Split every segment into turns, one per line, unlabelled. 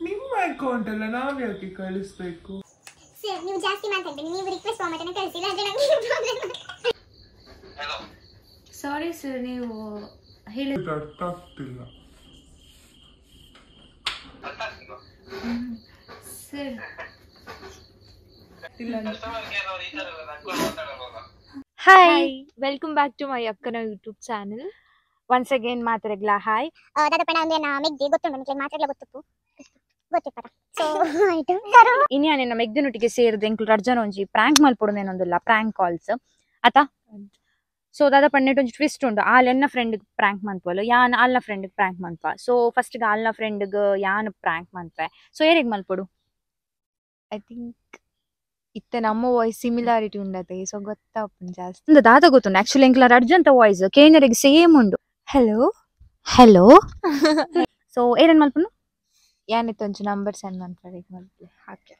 ನಿಮ್ಮ ಅಕೌಂಟ್ ಅಲ್ಲ ನಾವ್ ಯಾಕೆ ಕಳಿಸ್ಬೇಕು?
ಸರ್ ನೀವು ಜಾಸ್ತಿ ಮಾತಾಡ್ಬೇಡಿ ನೀವು ರಿಕ್ವೆಸ್ಟ್ ಫಾರ್ಮೆಟ್ ಅನ್ನು ಕಳಿಸಿಲ್ಲ ಅದೇ ನನಗೆ ಪ್ರಾಬ್ಲಮ್
ಸಾರಿ ಸರ್ ನೀವು ಹೇಳಿ
ಅರ್ಥ ಆಗ್ತಿಲ್ಲ.
Sir
hi welcome back to my ಅಕ್ಕನ ಯೂಟ್ಯೂಬ್ ಚಾನಲ್ ಒನ್ಸ್ ಅಗೇನ್ ಮಾತಾಡಗ್ಲ ಹಾಯ್
ದಾದಪ್ಪನ ಒಂದು ನಾ ಮೆಗ್ದಿ ಗೊತ್ತುಂಟು ನನಗೆ ಮಾತಾಡಲ ಗೊತ್ತು ಗೊತ್ತಿಪ್ಪರ ಸೊ ಆಯ್ತು.
ಇನ್ಯಾ ನಿನ್ನ ಮೆಗ್ದಿನೊಟ್ಟಿಗೆ ಸೇರಿದೆ ಎಂಕ್ಲು ರಡ್ಜನ ಒಂಜಿ ಪ್ರಾಂಕ್ ಮಲ್ಪೊಡುನೇನೊಂದುಲ್ಲ ಪ್ರಾಂಕ್ ಕಾಲ್ಸ್ ಆತ? ಸೊ ದಾದ ಪನ್ನೆಟ್ ಒಂಜಿ ಟ್ವಿಸ್ಟ್ ಉಂಡು ಆಲ್ ಎನ್ನ ಫ್ರೆಂಡ್ ಪ್ರಾಂಕ್ ಮನ್ಪೊಲು ಯಾನ್ ಆಲ್ನ ಫ್ರೆಂಡ್ ಪ್ರಾಂಕ್ ಮನ್ಪ ಸೊ ಫಸ್ಟ್ ಆಲ್ನ ಫ್ರೆಂಡ್ ಯಾನ್ ಪ್ರಾಂಕ್ ಮನ್ಪೆ ಸೊ ಏರಿಗ್ ಮಲ್ಪೊಡು
ಐ ಥಿಂಕ್ ಇತ್ತೆ ನಮ್ಮ ವಾಯ್ಸ್ ಸಿಮಿಲಾರಿಟಿ ಉಂಡತೆ ಸೊ ಗೊತ್ತಾಪುಂಡು ಜಾಸ್ತಿ.
ದಾದ ಗೊತ್ತುಂಡು ಆಕ್ಚುಲಿ ಎಂಕ್ಲ ರಡ್ಜಂತ ವಾಯ್ಸ್ ಕೇಂದ್ರಿಗೆ ಸೇಮ್ ಉಂಡು
ಹಲೋ
ಹಲೋ ಸೊ ಏರನ್ ಮಲ್ಪನು
ಯಾನಿತ್ತು ಒಂಚು ನಂಬರ್ ಸೆಂಡ್ ಮಾಡ್ತಾರೆ ಮಲ್ಪೆ
ಹಾಕೆ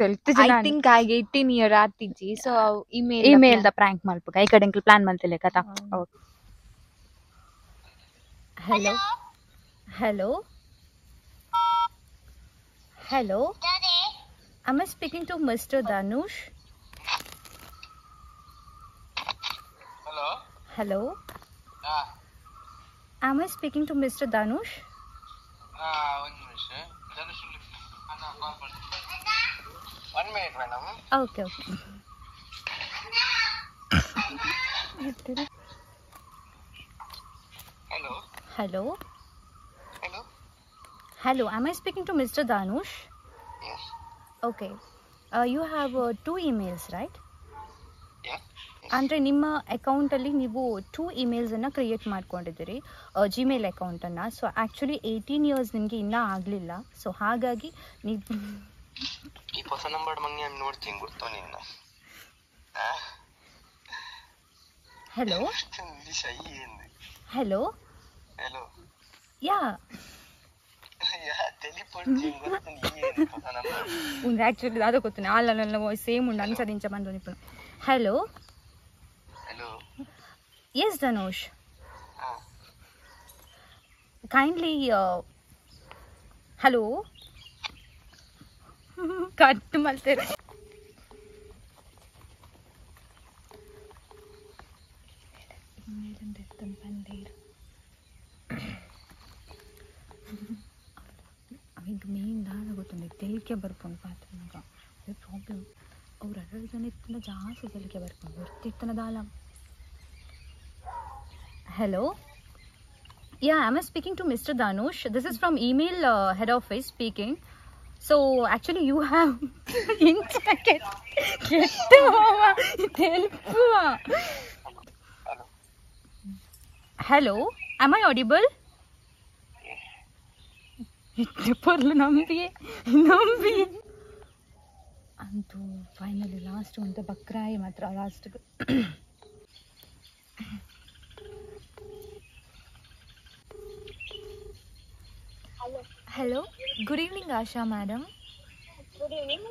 ತೆಲ್ತು
ಐ ಥಿಂಕ್ ಆಗ ಏಯ್ಟೀನ್ ಇಯರ್ ಆತಿಜ್ಜಿ ಸೊ ಇಮೇಲ್
ಇಮೇಲ್ ದ ಪ್ರಾಂಕ್ ಮಲ್ಪಕ ಈ ಕಡೆ ಎಂಕ್ಲು ಪ್ಲಾನ್ ಮಲ್ತಿಲ್ಲ ಕಥಾ? Hello hello hello Am I speaking to Mr. Danush? Hello
Hello.
am I speaking to Mr. Danush?
One minute. One minute, madam.
Okay, okay.
Hello.
Hello.
Hello.
Hello, am I speaking to Mr. Danush?
Yes.
Okay. Uh, you have uh, two emails, right?
ಯಾ
ಅಂದರೆ ನಿಮ್ಮ ಅಕೌಂಟಲ್ಲಿ ನೀವು two ಇಮೇಲ್ಸನ್ನು create ಮಾಡ್ಕೊಂಡಿದ್ದೀರಿ Gmail ಅಕೌಂಟನ್ನು so actually eighteen years ನಿಮಗೆ ಇನ್ನೂ ಆಗಲಿಲ್ಲ ಸೊ ಹಾಗಾಗಿ ನೀವು
ಈ ಹೊಸ ನಂಬರ್ ಮಂಗೆ ನೋಡ್ತೀನಿ ಗುರ್ತು ನಿನ್ನ
ಹಲೋ
ಶೈ ಏನು
ಹಲೋ
ಹಲೋ
ಯಾ
ಯಾ ತೆಲಿಪಡ್ತೀನಿ ಗೊತ್ತು ಏನು ಹೊಸ ನಂಬರ್
ఉంది యాక్చువల్లీ అదే కొత్త వాళ్ళ వాయిస్ సేమ్ ఉండి అనుసరించమని ఇప్పుడు hello
hello
Yes, Dhanush.
Kindly,
uh, hello. Cut मलते ಅವ್ನಿಗೆ ಮೇನ್ ದಾದ ಗೊತ್ತೊಂದು ತೆಲಿಕೆ ಬರ್ಕೊಂಡು ಪಾತ್ರೆ ಮಗ ಅದೇ ಪ್ರಾಬ್ಲಮ್ ಅವ್ರು ಅಡ್ರಸ್ದನ್ನ ಇತ್ತನ ಜಾಸ್ತಿ ತೆಲಿಕೆ ಬರ್ಕೊಂಡು ಬರ್ತಿತ್ತನ ದಾಲ hello yeah am i speaking to mr danush this is from email uh, head office speaking so actually you have internet hello am i audible pearl ನಂಬಿಯೇ ನಂಬಿಯೇ ಅಂತೂ ಫೈನಲಿ ಲಾಸ್ಟ್ ಅಂತ ಬಕ್ರಾಯಿ ಮಾತ್ರ ಲಾಸ್ಟ್ಗೆ
hello good evening Asha madam
good evening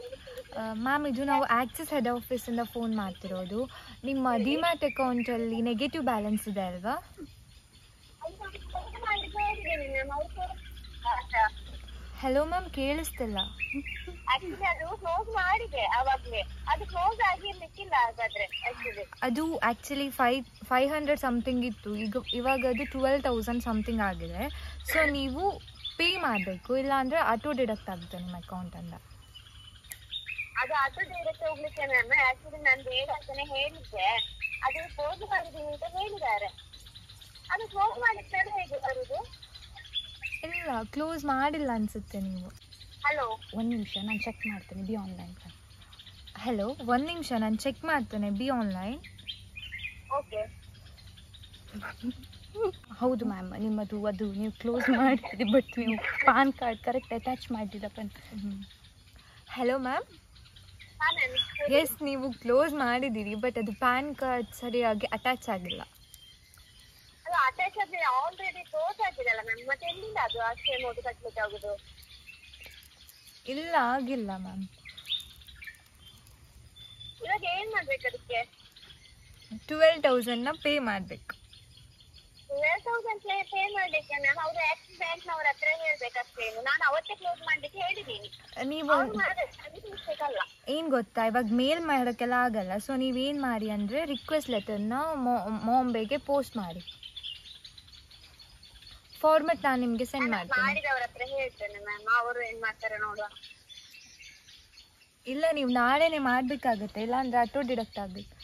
ma'am ಇದು ನಾವು Axis head ಆಫೀಸಿಂದ phone ಮಾಡ್ತಿರೋದು. ನಿಮ್ಮ demat ಅಕೌಂಟಲ್ಲಿ ನೆಗೆಟಿವ್ ಬ್ಯಾಲೆನ್ಸ್ ಇದೆ ಅಲ್ವಾ? ಹಲೋ ಮ್ಯಾಮ್ ಕೇಳಿಸ್ತಿಲ್ಲ.
ಅದು
actually five five hundred something ಇತ್ತು. ಈಗ ಇವಾಗ ಅದು ಟ್ವೆಲ್ ತೌಸಂಡ್ ಸಮಥಿಂಗ್ ಆಗಿದೆ. ಸೊ ನೀವು ಪೇ ಮಾಡಬೇಕು ಇಲ್ಲ ಅಂದ್ರೆ ಆಟೋ ಡಿಡಕ್ಟ್ ಆಗುತ್ತೆ ನಿಮ್ಮ ಅಕೌಂಟಿಂದ
ಅದು ಆಟೋ ಡಿಡಕ್ಟ್ ಹೋಗ್ಲಿಕ್ಕೆ ಮ್ಯಾಮ್ ಆಕ್ಚುಲಿ ನಾನು ಬೇಡ ಅಂತಾನೆ ಹೇಳಿದ್ದೆ. ಅದು ಕ್ಲೋಸ್ ಮಾಡಿದ್ದೀನಿ ಅಂತ ಹೇಳಿದ್ದಾರೆ. ಅದು ಕ್ಲೋಸ್ ಮಾಡಿದ್ರೆ ಹೇಗೆ ಬರುದು?
ಇಲ್ಲ ಕ್ಲೋಸ್ ಮಾಡಿಲ್ಲ ಅನ್ಸುತ್ತೆ ನೀವು.
ಹಲೋ
ಒಂದು ನಿಮಿಷ ನಾನು ಚೆಕ್ ಮಾಡ್ತೇನೆ ಬಿ ಆನ್ಲೈನ್ ಹಲೋ ಒಂದು ನಿಮಿಷ ನಾನು ಚೆಕ್ ಮಾಡ್ತೇನೆ ಬಿ ಆನ್ಲೈನ್
ಓಕೆ
ಹೌದು ಮ್ಯಾಮ್ ನಿಮ್ಮದು ಅದು ನೀವು ಕ್ಲೋಸ್ ಮಾಡಿದ್ರಿ ಬಟ್ ನೀವು ಪಾನ್ ಕಾರ್ಡ್ ಕರೆಕ್ಟ್ ಅಟ್ಯಾಚ್ ಮಾಡಿಲ್ಲ ಹಲೋ ಮ್ಯಾಮ್ ಎಸ್ ನೀವು ಕ್ಲೋಸ್ ಮಾಡಿದ್ದೀರಿ ಬಟ್ ಅದು ಪ್ಯಾನ್ ಕಾರ್ಡ್ ಸರಿಯಾಗಿ ಅಟ್ಯಾಚ್ ಆಗಿಲ್ಲ. ಇಲ್ಲ ಆಗಿಲ್ಲ ಮ್ಯಾಮ್
ಇವಾಗ ಏನ್ ಮಾಡ್ಬೇಕು ಅದಕ್ಕೆ?
ಟ್ವೆಲ್ ತೌಸಂಡ್ನ ಪೇ ಮಾಡಬೇಕು.
ಟ್ವೆಲ್ ತೌಸಂಡ್ ಪೇ ಪೇ ಮಾಡ್ಲಿಕ್ಕೆ ಮ್ಯಾಮ್ ಅವರು ಆಕ್ಸಿಸ್ ಬ್ಯಾಂಕ್ನವ್ರ ಹತ್ರ
ಏನು ನಾನು ಅವತ್ತೇ ಕ್ಲೋಸ್ ಮಾಡ್ಲಿಕ್ಕೆ ಹೇಳಿದ್ದೀನಿ
ನೀವು
ಅವ್ರು ಮಾಡಿದ್ರೆ ಮಿಸ್ಟೇಕ್ ಅಲ್ಲ
ಏನು ಗೊತ್ತಾ? ಇವಾಗ ಮೇಲ್ ಮಾಡೋಕ್ಕೆಲ್ಲ ಆಗಲ್ಲ. ಸೊ ನೀವೇನ್ ಮಾಡಿ ಅಂದ್ರೆ ರಿಕ್ವೆಸ್ಟ್ ಲೆಟರ್ನ ಮಾಂಬೆಗೆ ಪೋಸ್ಟ್ ಮಾಡಿ. ಫಾರ್ಮೆಟ್ ನಾನು ನಿಮಗೆ ಸೆಂಡ್ ಮಾಡ್ತೀನಿ.
ಮಾಡಿದವ್ರ ಹತ್ರ ಹೇಳ್ತೇನೆ ಮ್ಯಾಮ್ ಅವರು ಏನ್ ಮಾಡ್ತಾರೆ ನೋಡುವ.
ಇಲ್ಲ ನೀವು ನಾಳೆನೇ ಮಾಡ್ಬೇಕಾಗತ್ತೆ. ಇಲ್ಲಾಂದ್ರೆ ಆಟೋ ಡಿಡಕ್ಟ್ ಆಗಬೇಕು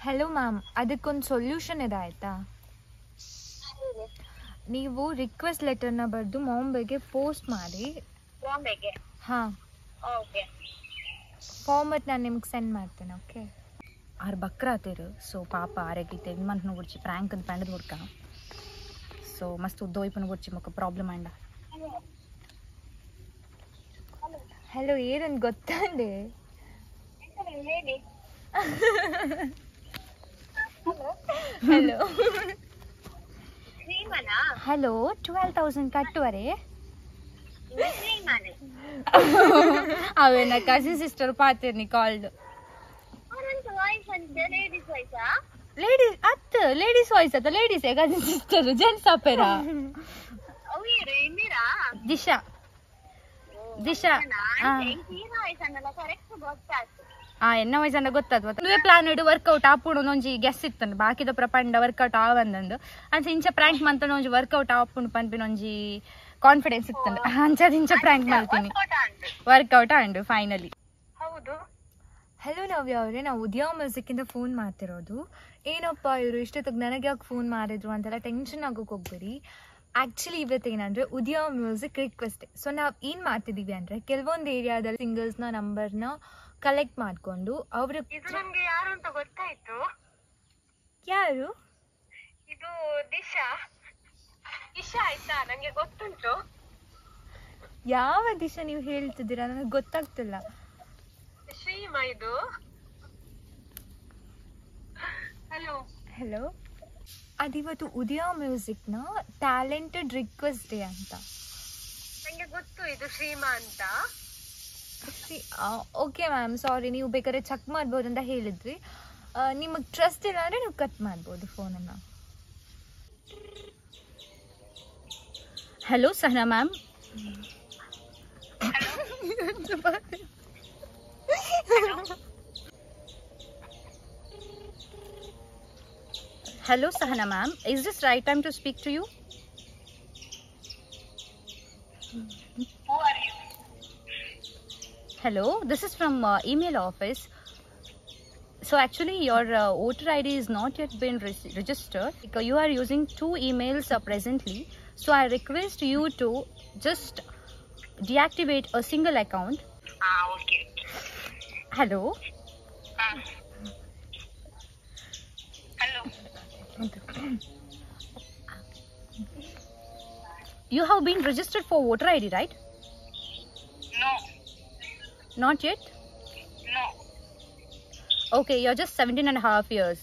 ಹಲೋ ಮ್ಯಾಮ್ ಅದಕ್ಕೊಂದು ಸೊಲ್ಯೂಷನ್ ಇದೆ ಆಯಿತಾ ನೀವು ರಿಕ್ವೆಸ್ಟ್ ಲೆಟರ್ನ ಬರೆದು ಮಾಂಬೆಗೆ ಪೋಸ್ಟ್ ಮಾಡಿ.
ಬಾಂಬೆಗೆ
ಹಾಂ.
ಓಕೆ
ಫಾರ್ಮಟ್ ನಾನು ನಿಮ್ಗೆ ಸೆಂಡ್ ಮಾಡ್ತೇನೆ ಓಕೆ ಆರು ಬಕ್ರಾತಿರು ಸೊ ಪಾಪ ಆರೆಗೆ ತೆಗ್ ಮಂತ್ನ ಗುಡ್ಚಿ ಪ್ರ್ಯಾಂಕ್ ಅಂತ ಪಂಡದ ಹುಡ್ಕ. ಸೊ ಮಸ್ತ್ ಉದ್ದೋಯ್ಪನ ಗುಡ್ಚಿ ಮುಖ ಪ್ರಾಬ್ಲಮ್ ಅಂಡ ಹಲೋ ಏನಂತ ಗೊತ್ತಂಡೆ ಹಲೋ ಹಲೋ ಟ್ವೆಲ್ ತೌಸಂಡ್ ಕಟ್ಟುವರೆ? ಅವೇ ನಾ ಕಸಿನ್ ಸಿಸ್ಟರ್ ಪಾತಿರ್ನಿ ಕಾಲ್ಡ್
ಅವರಂತ ವಾಯ್ಸ್ ಅಂತೆ ಲೇಡೀಸ್
ಅತ್ತ ಲೇಡೀಸ್ ವಾಯ್ಸ್ ಅತ್ತ ಲೇಡೀಸ್ ಕಸಿನ್ ಸಿಸ್ಟರ್ ಜೆಂಟ್ಸ್ ಅಪ್ಪೆರ? ದಿಶಾ. ದಿಶಾ. ಆ. ಎನ್ನ ವಯಸ್ಸಂದ ಗೊತ್ತಾದ್ ಪ್ಲಾನ್ ಇಡು ವರ್ಕೌಟ್ ಆಪುಂಡು ಒಂಜಿ ಗೆಸ್ ಇತ್ತಂಡು ಬಾಕಿದ ಪ್ರಪಂಡ ವರ್ಕೌಟ್ ಆವಂದಂದು ಅಂಚ ಇಂಚ ಪ್ರಾಂಕ್ ಮಂತನ ಒಂಜಿ ವರ್ಕೌಟ್ ಆಪುಂಡು ಪನ್ಪಿನ ಒಂಜಿ ಕಾನ್ಫಿಡೆನ್ಸ್ ಇತ್ತು ಅಂಚದ ಇಂಚ ಪ್ರಾಂಕ್ ಮಾಡ್ತೀನಿ. ವರ್ಕೌಟ್ ಅಂಡು ಫೈನಲಿ
ಹೌದು.
ಹಲೋ ನವ್ಯ ಅವರೇ ನಾವು ಮ್ಯೂಸಿಕ್ ಮ್ಯೂಸಿಕ್ಕಿಂದ ಫೋನ್ ಮಾಡ್ತಿರೋದು. ಏನಪ್ಪ ಇವರು ಇಷ್ಟೊತ್ತಿಗೆ ನನಗೆ ಯಾಕೆ ಫೋನ್ ಮಾಡಿದ್ರು ಅಂತೆಲ್ಲ ಟೆನ್ಷನ್ ಆಗೋಕೆ ಹೋಗ್ಬೇಡಿ. ಆ್ಯಕ್ಚುಲಿ ಇವತ್ತೇನಂದರೆ ಉದಯ ಮ್ಯೂಸಿಕ್ ರಿಕ್ವೆಸ್ಟ್ ಸೊ ನಾವು ಏನು ಮಾಡ್ತಿದ್ದೀವಿ ಅಂದರೆ ಕೆಲವೊಂದು ಏರಿಯಾದಲ್ಲಿ ಸಿಂಗರ್ಸ್ನ ನಂಬರ್ನ ಕಲೆಕ್ಟ್ ಮಾಡ್ಕೊಂಡು ಅವರು
ಇದು ನಮ್ಗೆ ಯಾರು ಅಂತ ಗೊತ್ತಾಯ್ತು?
ಯಾರು?
ಇದು ದಿಶಾ. ದಿಶಾ ಆಯ್ತಾ? ನಂಗೆ ಗೊತ್ತುಂಟು.
ಯಾವ ದಿಶಾ ನೀವು ಹೇಳ್ತಿದ್ದೀರಾ? ನನಗೆ ಗೊತ್ತಾಗ್ತಿಲ್ಲ.
ಶ್ರೀಮ ಇದು. ಹಲೋ
ಹಲೋ ಅದಿವತ್ತು ಉದಯ ಮ್ಯೂಸಿಕ್ನ ಟ್ಯಾಲೆಂಟೆಡ್ ರಿಕ್ವೆಸ್ಟ್ ಡೇ ಅಂತ.
ನಂಗೆ ಗೊತ್ತು ಇದು ಶ್ರೀಮಾ ಅಂತ.
ಓಕೆ ಮ್ಯಾಮ್ ಸಾರಿ ನೀವು ಬೇಕಾದ್ರೆ ಚೆಕ್ ಮಾಡ್ಬೋದು ಅಂತ ಹೇಳಿದ್ರಿ ನಿಮಗೆ ಟ್ರಸ್ಟ್ ಇಲ್ಲ ಅಂದರೆ ನೀವು ಕಟ್ ಮಾಡ್ಬೋದು ಫೋನನ್ನು hello Sahana ma'am Hello, Sahana ma'am. Is this right time to speak to you? Hello, this is from uh, email office. So actually your uh, voter ID is not yet been re registered you are using two emails uh, presently. So I request you to just deactivate a single account.
Ah, okay.
Hello.
Ah. Hello.
you have been registered for voter ID, right?
No.
Not yet?
No
Okay, you're just 17 and a half years.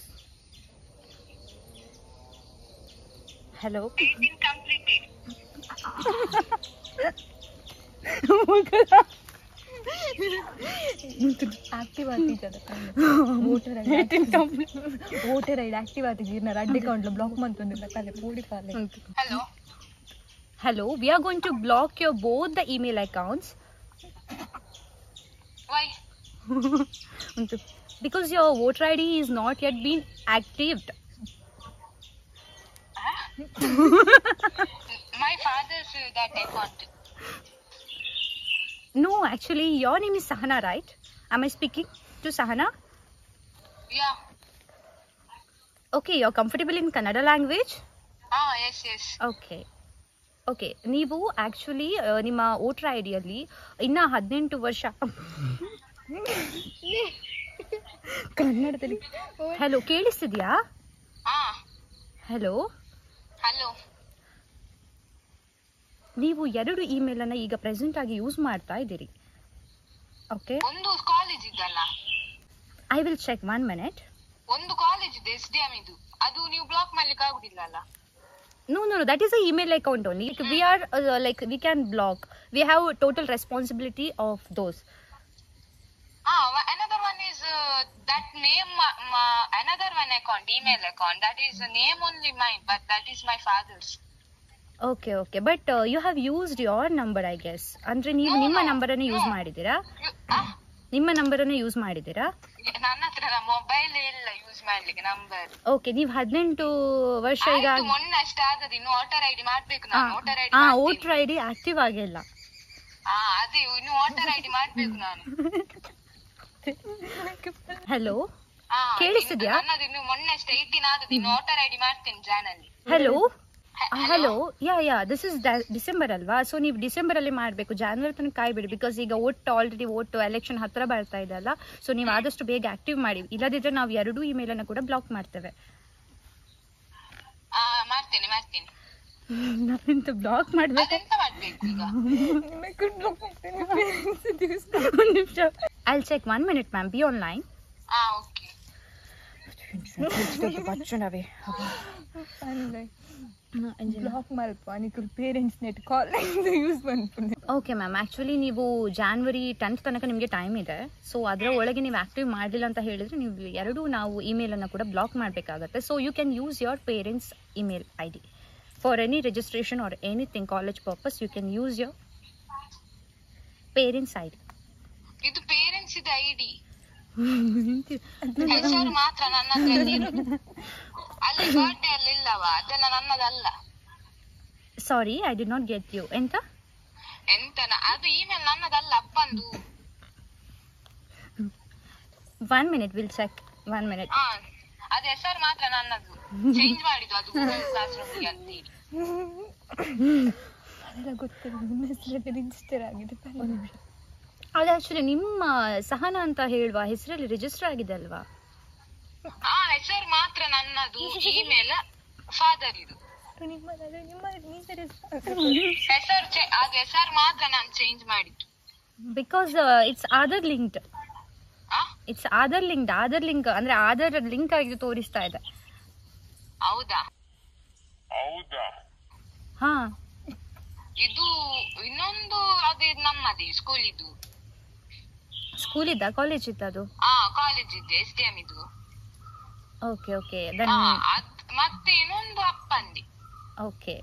Hello.
Eighteen completed
active ಆಗ್ತಿದ್ದದ voter ID voter ID active ಆಗ್ತಿದ್ದು ನಾನು ಅಡ್ಡಿ ಅಕೌಂಟ್ಲ block ಮಾಡ್ತಂದಿಲ್ಲ ಕಲೆ ಪೂಡಿ ಕಾಲೆ
hello
Hello, we are going to block your both the email accounts
Why?
because your voter ID is not yet been activated.
My father's uh, that want.
No, actually, your name is Sahana, right? Am I speaking to Sahana?
Yeah.
Okay, you're comfortable in Kannada language?
Ah, yes, yes.
Okay. Okay ನೀವು actually ನಿಮ್ಮ voter I ಡಿಯಲ್ಲಿ ಇನ್ನು ಹದಿನೆಂಟು ವರ್ಷ ಕನ್ನಡದಲ್ಲಿ. Hello ಕೇಳಿಸ್ತಿದ್ಯಾ? Hello
hello
ನೀವು ಎರಡು ಇಮೇಲನ್ನು ಈಗ ಪ್ರೆಸೆಂಟ್ ಆಗಿ ಯೂಸ್ ಮಾಡ್ತಾ ಇದ್ದೀರಿ. ಓಕೆ
ಒಂದು ಕಾಲೇಜ್ ಇದಲ್ಲ
I will check one minute
ಒಂದು ಕಾಲೇಜ್ ಇದೆ ಎಸ್ ಡಿ ಎಂ ಇದು. ಅದು ನೀವು ಬ್ಲಾಕ್ ಮಾಡ್ಲಿಕ್ಕೆ ಆಗುದಿಲ್ಲ ಅಲ್ಲ?
No, no, no. That is a email account only. Like, we are uh, like we can block. We have total responsibility of those.
ಹಾ another one is uh, that that name, uh, uh, another one account, email account, that is the name only mine, but that is my father's.
Okay okay but you have used your number I guess ಅಂದ್ರೆ ನೀವು ನಿಮ್ಮ ನಂಬರನ್ನು use ಮಾಡಿದ್ದೀರಾ
You- ah,
ನಿಮ್ಮ ನಂಬರನ್ನು use ಮಾಡಿದ್ದೀರಾ
ನನ್ನ ಹತ್ರ ಮೊಬೈಲ್ ಇಲ್ಲ ಯೂಸ್ ಮಾಡ್ಲಿಕ್ಕೆ ನಂಬರ್
ಓಕೆ ನೀವು ಹದಿನೆಂಟು ವರ್ಷ ಈಗ
ಆಯ್ತು ಮೊನ್ನೆ ಅಷ್ಟೇ ಆದದ್ದು ಇನ್ನು ವೋಟರ್ ಐಡಿ ಮಾಡ್ಬೇಕು ನಾನು ವೋಟರ್ ಐಡಿ
ಹಾ ವೋಟರ್ ಐಡಿ ಡಿ ಆಕ್ಟಿವ್ ಆಗಿಲ್ಲ.
ಹಾ ಅದೇ ಇನ್ನು ವೋಟರ್ ಐಡಿ ಮಾಡ್ಬೇಕು ನಾನು.
ಹಲೋ
ಹಾ,
ಕೇಳಿಸ್ತಿದ್ಯಾ?
ನಾನು ನನ್ನದು ಇನ್ನು ಮೊನ್ನೆ ಅಷ್ಟೇ ಏಯ್ಟೀನ್ ಆದದ್ದು ಇನ್ನು ವೋಟರ್ ಐಡಿ ಮಾಡ್ತೇನೆ ಜಾನ್ ಅಲ್ಲಿ
hello hello yeah yeah this is December ಅಲ್ವಾ ಸೊ ನೀವು ಡಿಸೆಂಬರ್ ಅಲ್ಲಿ ಮಾಡಬೇಕು ಜಾನ್ವರಿ ತನಕ ಕಾಯ್ಬೇಡಿ ಬಿಕಾಸ್ ಈಗ ಒಟ್ಟು ಆಲ್ರೆಡಿ ಒಟ್ಟು ಎಲೆಕ್ಷನ್ ಹತ್ರ ಬರ್ತಾ ಇದೆ ಅಲ್ಲ ಸೊ ನೀವು ಆದಷ್ಟು ಬೇಗ ಆಕ್ಟಿವ್ ಮಾಡಿ ಇಲ್ಲದಿದ್ರೆ ನಾವು ಎರಡೂ ಇಮೇಲ್ ಅನ್ನು ಕೂಡ ಬ್ಲಾಕ್ ಮಾಡ್ತೇವೆ
ಹಾ ಮಾಡ್ತೇನೆ ಮಾಡ್ತೇನೆ
ನಾವೆಂತ ಬ್ಲಾಕ್ ಮಾಡ್ಬೇಕು
ಅದೆಂತ ಮಾಡ್ಬೇಕು ಈಗ
ಒಂದು ನಿಮಿಷ I'll check one minute ma'am be
online okay
block ಮಲ್ಪ ನಿಕುಲ್ ಪೇರೆಂಟ್ಸ್ ನೆಟ್ ಕಾಲ್ ಯೂಸ್ ಮಾಡ್ಕೊಂಡು
ಓಕೆ ಮ್ಯಾಮ್ ಆ್ಯಕ್ಚುಲಿ ನೀವು ಜಾನ್ವರಿ ಟೆಂತ್ ತನಕ ನಿಮಗೆ ಟೈಮ್ ಇದೆ. ಸೊ ಅದರ ಒಳಗೆ ನೀವು ಆ್ಯಕ್ಟಿವ್ ಮಾಡಲಿಲ್ಲ ಅಂತ ಹೇಳಿದ್ರೆ ನೀವು ಎರಡೂ ನಾವು ಇಮೇಲನ್ನು ಕೂಡ ಬ್ಲಾಕ್ ಮಾಡಬೇಕಾಗತ್ತೆ. So you can use your parents email I D for any registration or anything college purpose you can use your parents I D
ಇದು ಪೇರೆಂಟ್ಸ್ ಇದು ಐಡಿ ಹೆಸರು ಮಾತ್ರ. ಅಲ್ಲಿ ಬರ್ಡೇ ಅಲ್ಲಿ ಇಲ್ಲವಾ? ಅದೆಲ್ಲ ನನ್ನದಲ್ಲ.
Sorry I did not get you ಎಂತ?
ಎಂತನ? ಅದು ಇಮೇಲ್ ನನ್ನದಲ್ಲ ಅಪ್ಪಂದು.
One minute will check one minute
ಹಾ ಅದು ಹೆಸರು ಮಾತ್ರ ನನ್ನದು. ಚೇಂಜ್ ಮಾಡಿದ್ದು ಅದು ಕ್ಲಾಸ್ ರೂಮಿಗೆ ಅಂತೇಳಿ
ಅದೆಲ್ಲ ಗೊತ್ತಿಲ್ಲ. ನಿಮ್ಮ ಹೆಸರಲ್ಲಿ ರಿಜಿಸ್ಟರ್ ಆಗಿದೆ.
ಅದು ಆ್ಯಕ್ಚುಲಿ ನಿಮ್ಮ ಸಹನ ಅಂತ ಹೇಳುವ ಹೆಸರಲ್ಲಿ ರಿಜಿಸ್ಟರ್ ಆಗಿದೆ ಅಲ್ವಾ?
ಆ ಹೆಸರು ಮಾತ್ರ ನನ್ನದು. ಇಮೇಲ್ ಫಾದರ್ ಇದು. ಹೆಸರು ಅದು ಹೆಸರು ಮಾತ್ರ ನಾನು ಚೇಂಜ್ ಮಾಡಿದ್ದು.
ಬಿಕಾಸ್ ಇಟ್ಸ್ ಆಧಾರ್ ಲಿಂಕ್ಡ್
ಆ?
It's Aadhaar linked Aadhaar link ಅಂದ್ರೆ ಆಧಾರ್ ಲಿಂಕ್ ಆಗಿ ತೋರಿಸ್ತಾ ಇದೆ.
ಹೌದಾ? ಹೌದಾ?
ಹಾ.
ಇದು ಇನ್ನೊಂದು ಅದು ಇದು ನಮ್ಮದೇ ಸ್ಕೂಲ್ ಇದು
ಸ್ಕೂಲ್ ಇದ್ದ? ಕಾಲೇಜ್ ಇತ್ತ ಅದು?
ಆ ಕಾಲೇಜ್ ಇದೆ ಎಸ್ ಡಿ ಎಂ ಇದು
ಓಕೆ ಓಕೆ ದೆನ್
ಆ, ಅದ್- ಮತ್ತೆ ಇನ್ನೊಂದು ಅಪ್ಪಂದಿ.
ಓಕೆ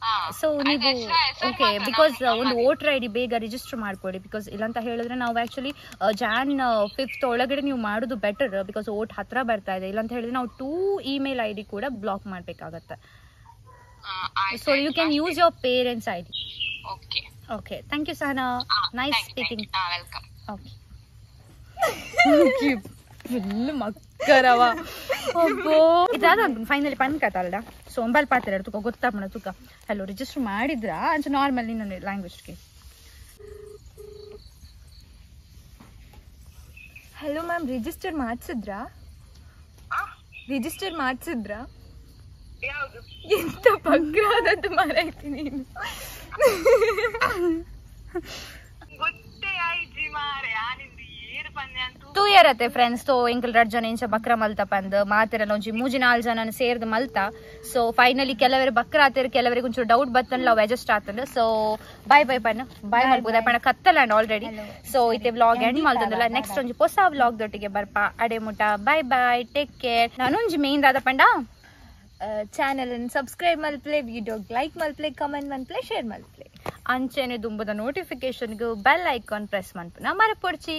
ಆ,
ಸೊ
ಅದು
ನೀವು
ಹೆಸ್ರು- ಹೆಸರು
ಓಕೆ
ಮಾತ್ರ
ಬಿಕಾಸ್
ನಮ್ಮದೇ.
ಒಂದು ವೋಟರ್ ಐ ಡಿ ಬೇಗ ರಿಜಿಸ್ಟರ್ ಮಾಡ್ಕೊಳ್ಳಿ ಬಿಕಾಸ್ ಇಲ್ಲಂತ ಹೇಳಿದ್ರೆ ನಾವು ಆ್ಯಕ್ಚುಲಿ ಜಾನ್ ಫಿಫ್ತ್ ಒಳಗಡೆ ನೀವು ಮಾಡೋದು ಬೆಟರ್ ಬಿಕಾಸ್ ವೋಟ್ ಹತ್ರ ಬರ್ತಾ ಇದೆ. ಇಲ್ಲಂತ ಹೇಳಿದ್ರೆ ನಾವು ಟೂ ಇಮೇಲ್ ಐ ಡಿ ಕೂಡ ಬ್ಲಾಕ್ ಮಾಡಬೇಕಾಗತ್ತೆ.
ಆ, ಆಯ್ತು,
so you can use your parents I
D
okay okay thank you Sahana nice
speaking welcome
okay full ಮಕ್ಕರವ ಅಬ್ಬೋ. ಇದಾದ ಫೈನಲಿ ಪನ್ ಕಟಲ್ಡ ಸೊ ಒಂಬಲ್ ಪಾತ್ರ ತುಕ ಗೊತ್ತಾಪಣ ತುಕ. ಹಲೋ ರಿಜಿಸ್ಟರ್ ಮಾಡಿದ್ರ? ಅಂಚ ನಾರ್ಮಲ್ ನಿನ್ನ ಲ್ಯಾಂಗ್ವೇಜ್ಗೆ
ಹಲೋ ಮ್ಯಾಮ್ ರಿಜಿಸ್ಟರ್ ಮಾಡ್ಸಿದ್ರಾ? ರಿಜಿಸ್ಟರ್ ಮಾಡ್ಸಿದ್ರಾ? ಎಂತ ಪಗ್ರಾದದ್ದು ಮಾರಾಯ್ತಿ ನೀನು?
ಗೊತ್ತೇ ಆಯ್ತು ಮಾರೆ
ಟೂ ಇಯರ್ ಅತ್ತೆ ಫ್ರೆಂಡ್ಸ್ ಸೊ ಎಂಕಲ್ ರಡ್ ಜನ ಇಂಚ ಬಕ್ರ ಮಲ್ತ ಪಂದ್ ಮಾತಿರಲ್ಲ ಒಂಜಿ ಮೂಜಿ ನಾಲ್ ಜನ ಸೇರ್ದು ಮಲ್ತ. ಸೊ ಫೈನಲಿ ಕೆಲವರು ಬಕ್ರ ಆತಿರ್ ಕೆಲವರಿಗೆ ಒಂಚೂರು ಡೌಟ್ ಬತ್ತಲ್ಲ ಲವ್ ಅಡ್ಜಸ್ಟ್ ಆತಂದ್ ಸೊ ಬಾಯ್ ಬಾಯ್ ಪಣ್ಣ ಬಾಯ್ ಮಾಡ್ಬೋದ? ಪಣ ಕತ್ತಲ್ಲ ಆಲ್ರೆಡಿ ಸೊ ಇತ್ತೆ ವ್ಲಾಗ್ ಎಂಡ್ ಮಾಡ್ತಂದಲ್ಲ. ನೆಕ್ಸ್ಟ್ ಒಂಜಿ ಹೊಸ ವ್ಲಾಗ್ ದೊಟ್ಟಿಗೆ ಬರ್ಪ. ಅಡೆ ಮುಟ. ಬಾಯ್ ಬಾಯ್ ಟೇಕ್ ಕೇರ್ ನಾನೊಂಜಿ ಮೇನ್ ದಾದ ಪಂಡ.
ಚಾನಲ್ ಅನ್ನು ಸಬ್ಸ್ಕ್ರೈಬ್ ಮಲ್ಪ್ಲೆ ವಿಡಿಯೋ ಲೈಕ್ ಮಲ್ಪ್ಲೆ ಕಮೆಂಟ್ ಮಲ್ಪ್ಲೆ ಶೇರ್ ಮಲ್ಪ್ಲೆ.
ಅಂಚೆನೆ ದುಂಬದ ನೋಟಿಫಿಕೇಶನ್ಗೂ ಬೆಲ್ ಐಕಾನ್ ಪ್ರೆಸ್ ಮಾಡ್ಪುನ ಮರಪೊಡ್ಚಿ.